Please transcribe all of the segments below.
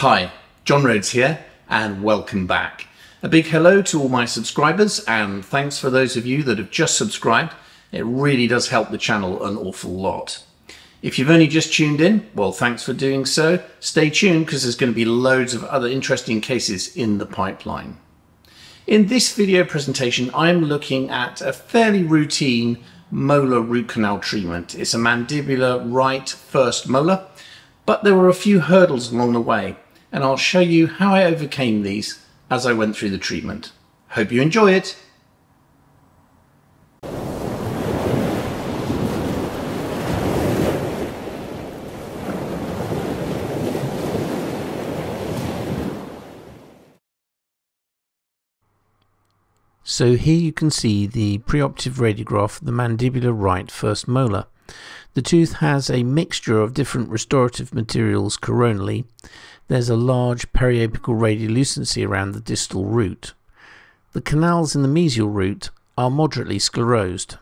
Hi, John Rhodes here, and welcome back. A big hello to all my subscribers, and thanks for those of you that have just subscribed. It really does help the channel an awful lot. If you've only just tuned in, well, thanks for doing so. Stay tuned because there's going to be loads of other interesting cases in the pipeline. In this video presentation, I'm looking at a fairly routine molar root canal treatment. It's a mandibular right first molar, but there were a few hurdles along the way, and I'll show you how I overcame these as I went through the treatment. Hope you enjoy it. So here you can see the preoperative radiograph of the mandibular right first molar. The tooth has a mixture of different restorative materials coronally. There's a large periapical radiolucency around the distal root. The canals in the mesial root are moderately sclerosed.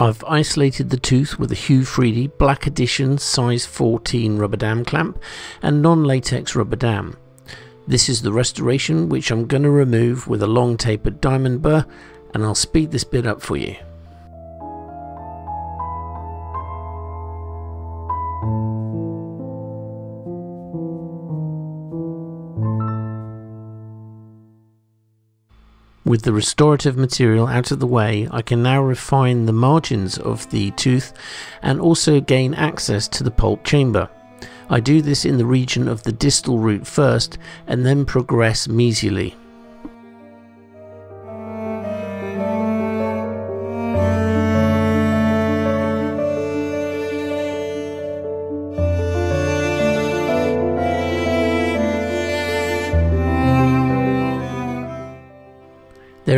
I've isolated the tooth with a Hu-Friedy Black Edition size 14 rubber dam clamp and non-latex rubber dam. This is the restoration which I'm going to remove with a long tapered diamond burr and I'll speed this bit up for you. With the restorative material out of the way, I can now refine the margins of the tooth and also gain access to the pulp chamber. I do this in the region of the distal root first and then progress mesially.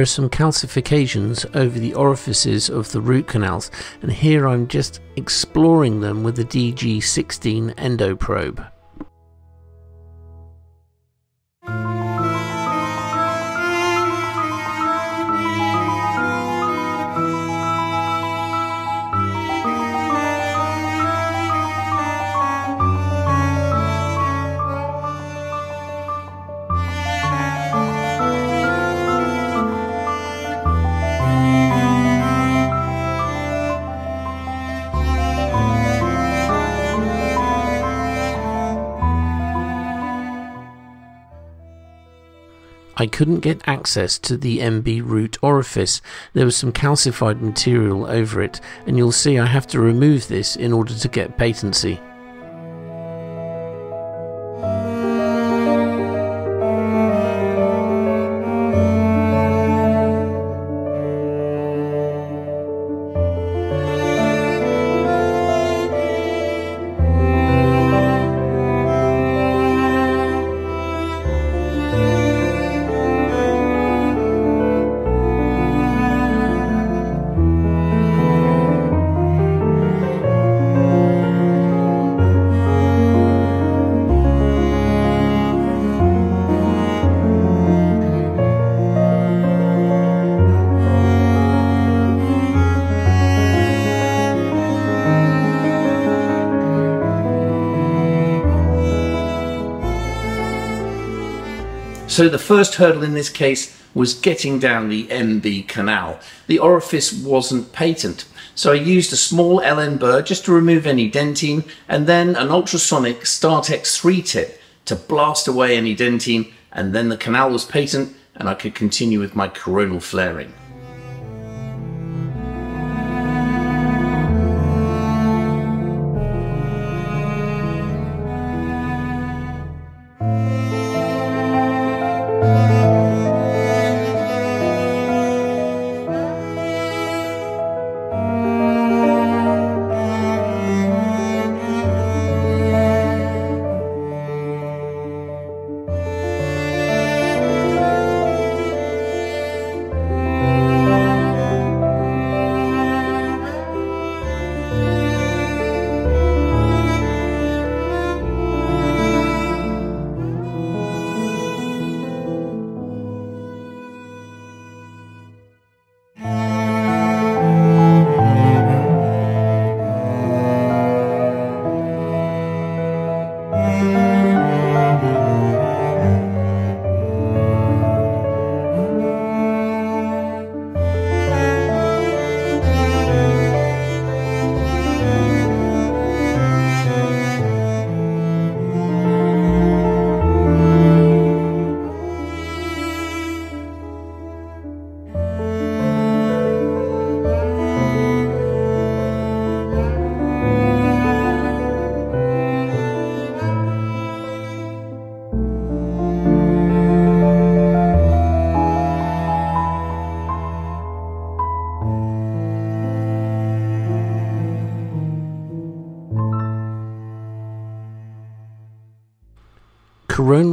There are some calcifications over the orifices of the root canals and here I'm just exploring them with the DG16 endoprobe. I couldn't get access to the MB root orifice. There was some calcified material over it, and you'll see I have to remove this in order to get patency. So the first hurdle in this case was getting down the MB canal. The orifice wasn't patent. So I used a small LN burr just to remove any dentine and then an ultrasonic Start-X 3 tip to blast away any dentine and then the canal was patent and I could continue with my coronal flaring.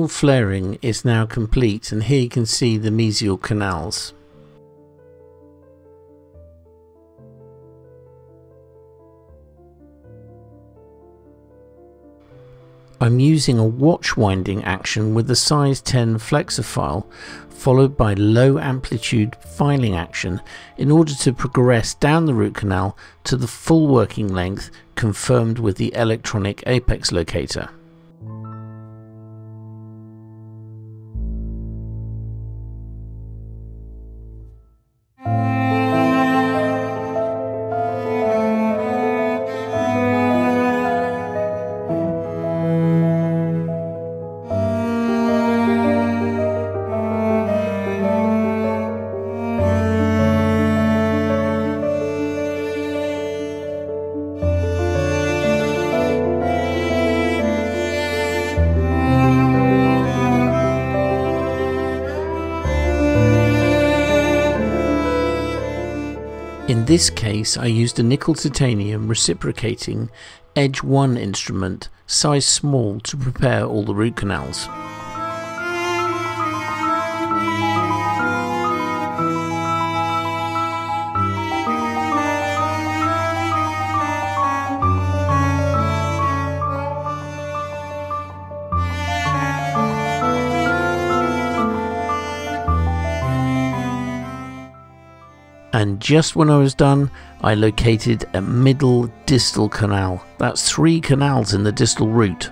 Flaring is now complete and here you can see the mesial canals. I'm using a watch winding action with the size 10 Flexofile followed by low amplitude filing action in order to progress down the root canal to the full working length confirmed with the electronic apex locator. This case I used a nickel titanium reciprocating Edge 1 instrument, size small to prepare all the root canals. And just when I was done I located a middle distal canal. That's three canals in the distal root.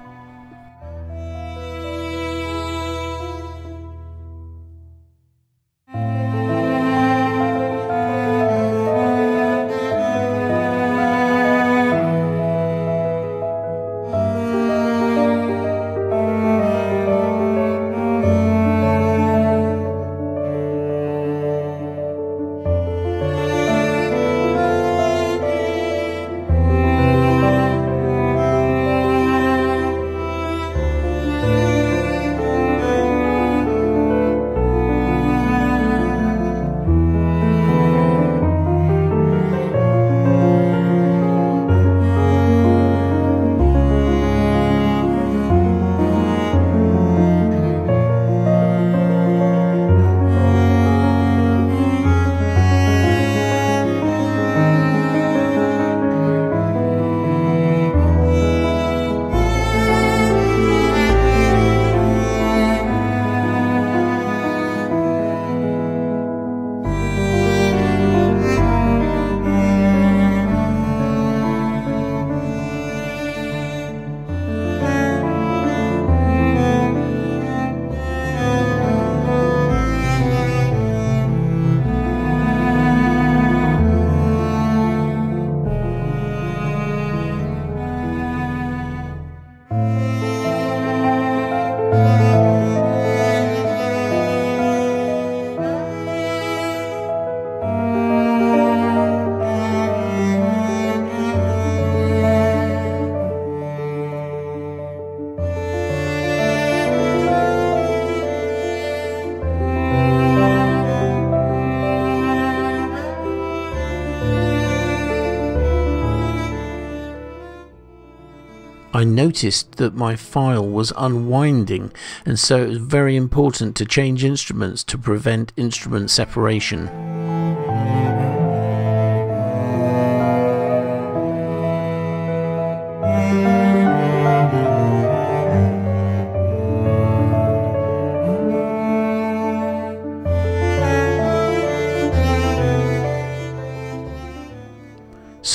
I noticed that my file was unwinding and so it was very important to change instruments to prevent instrument separation.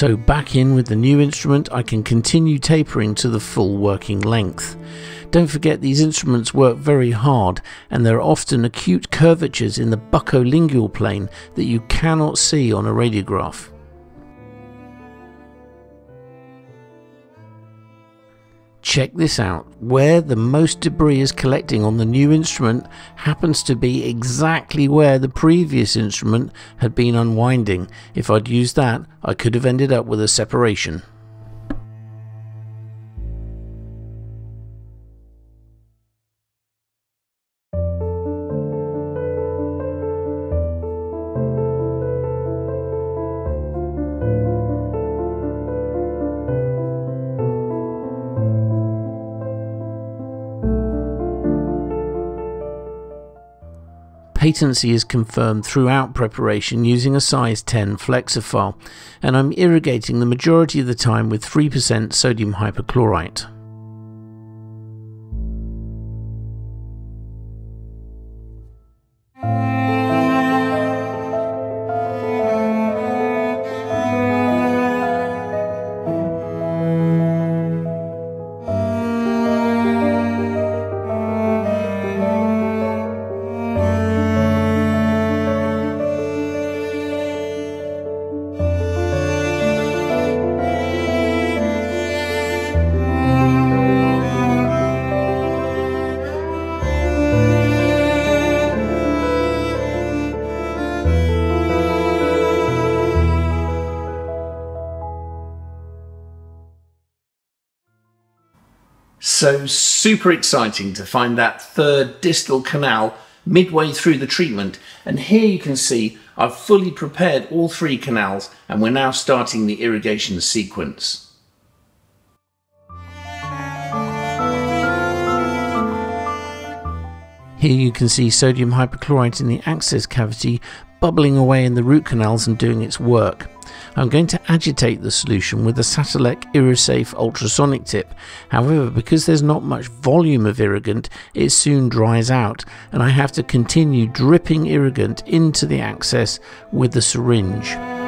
So back in with the new instrument I can continue tapering to the full working length. Don't forget these instruments work very hard and there are often acute curvatures in the buccolingual plane that you cannot see on a radiograph. Check this out, where the most debris is collecting on the new instrument happens to be exactly where the previous instrument had been unwinding. If I'd used that, I could have ended up with a separation. Patency is confirmed throughout preparation using a size 10 Flexofile, and I'm irrigating the majority of the time with 3% sodium hypochlorite. So super exciting to find that third distal canal midway through the treatment. And here you can see I've fully prepared all three canals and we're now starting the irrigation sequence. Here you can see sodium hypochlorite in the access cavity bubbling away in the root canals and doing its work. I'm going to agitate the solution with the Satelec Irrisafe ultrasonic tip. However, because there's not much volume of irrigant, it soon dries out and I have to continue dripping irrigant into the access with the syringe.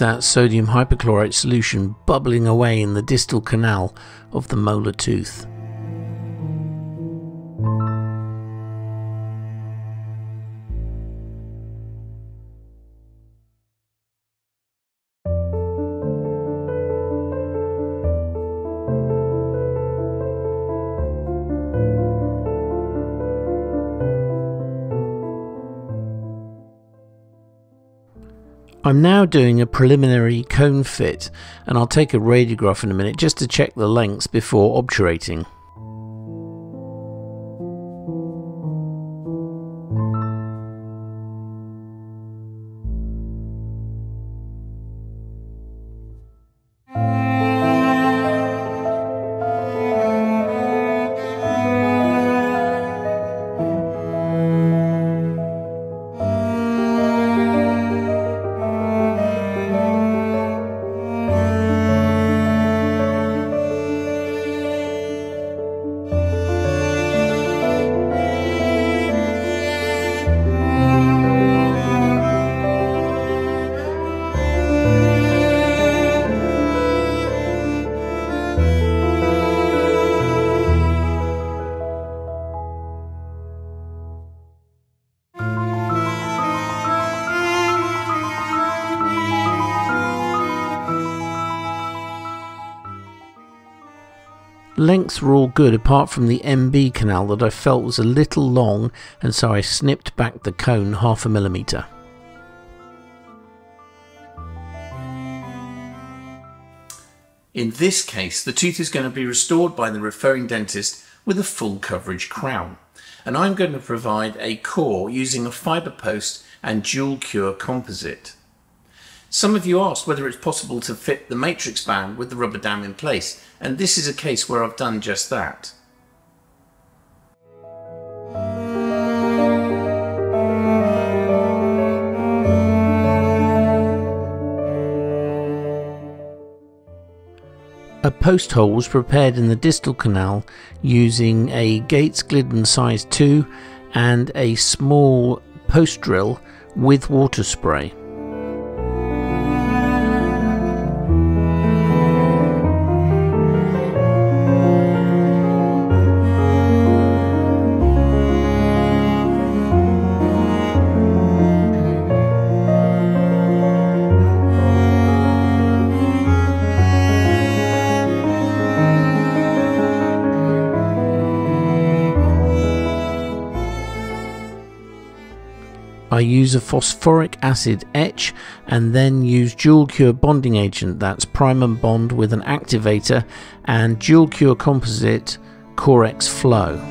That sodium hypochlorite solution bubbling away in the distal canal of the molar tooth. I'm now doing a preliminary cone fit and I'll take a radiograph in a minute just to check the lengths before obturating. Lengths were all good apart from the MB canal that I felt was a little long and so I snipped back the cone half a millimetre. In this case, the tooth is going to be restored by the referring dentist with a full coverage crown. And I'm going to provide a core using a fibre post and dual cure composite. Some of you asked whether it's possible to fit the matrix band with the rubber dam in place, and this is a case where I've done just that. A post hole was prepared in the distal canal using a Gates Glidden size 2 and a small post drill with water spray. Use a phosphoric acid etch and then use dual cure bonding agent that's prime and bond with an activator and dual cure composite Core-X flow.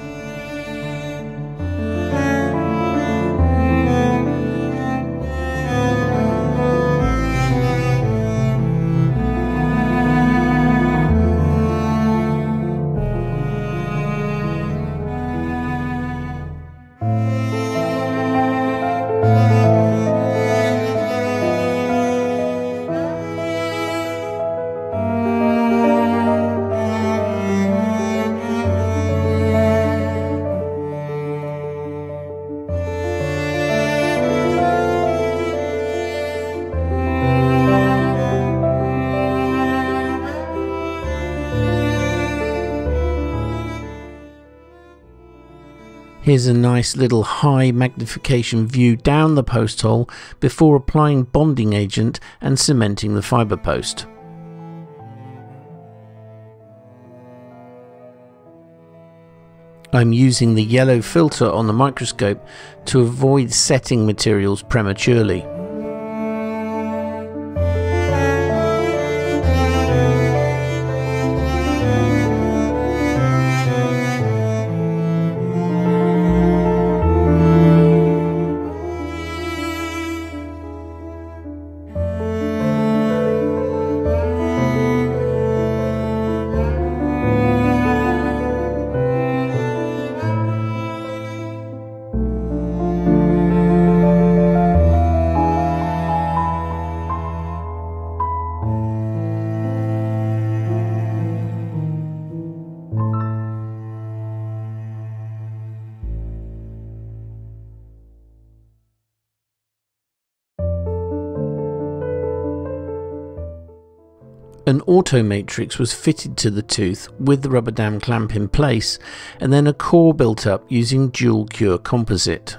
Here's a nice little high magnification view down the post hole before applying bonding agent and cementing the fibre post. I'm using the yellow filter on the microscope to avoid setting materials prematurely. Auto matrix was fitted to the tooth with the rubber dam clamp in place and then a core built up using dual cure composite.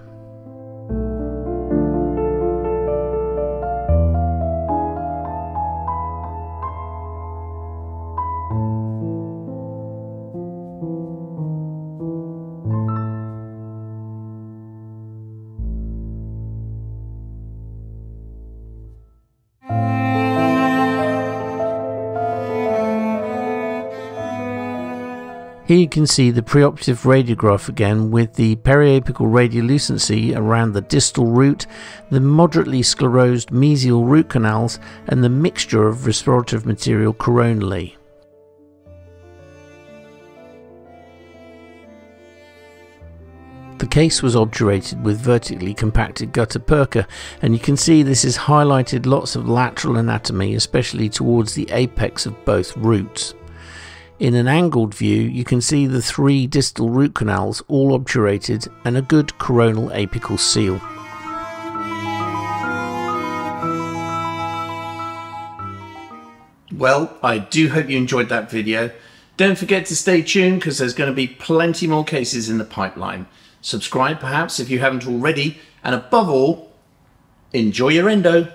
Can see the preoperative radiograph again with the periapical radiolucency around the distal root, the moderately sclerosed mesial root canals and the mixture of restorative material coronally. The case was obturated with vertically compacted gutta percha and you can see this has highlighted lots of lateral anatomy especially towards the apex of both roots. In an angled view, you can see the three distal root canals all obturated and a good coronal apical seal. Well, I do hope you enjoyed that video. Don't forget to stay tuned because there's going to be plenty more cases in the pipeline. Subscribe perhaps if you haven't already, and above all, enjoy your endo.